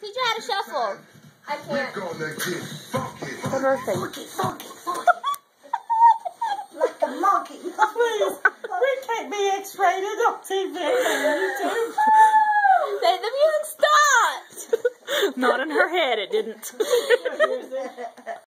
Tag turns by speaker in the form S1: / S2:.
S1: Teach you how to shuffle.
S2: I can't.
S3: gonna get funky.
S1: Funky, funky, funky.
S2: Like the monkey.
S4: Please, we can't be X-rated on TV and YouTube.
S1: The music stopped.
S5: Not in her head, it didn't.